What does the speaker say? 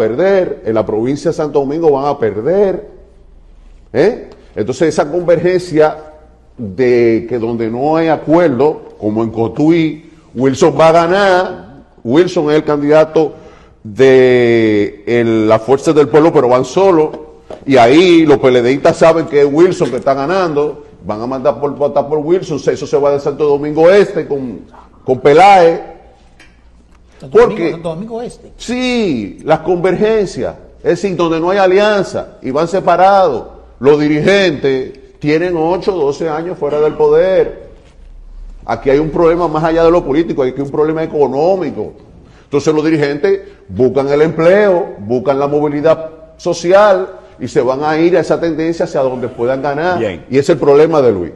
perder, en la provincia de Santo Domingo van a perder. ¿eh? Entonces esa convergencia de que donde no hay acuerdo, como en Cotuí, Wilson va a ganar, Wilson es el candidato de el- la fuerza del pueblo, pero van solos, y ahí los PLDistas saben que es Wilson que está ganando, van a mandar por votar por Wilson, eso se va de Santo Domingo Este con, con Peláez. Santo Porque- Domingo, Santo Domingo Este. Sí, las convergencias, es decir, donde no hay alianza y van separados, los dirigentes tienen 8, 12 años fuera del poder. Aquí hay un problema más allá de lo político, aquí hay un problema económico. Entonces los dirigentes buscan el empleo, buscan la movilidad social y se van a ir a esa tendencia hacia donde puedan ganar. Bien. Y ese es el problema de Luis.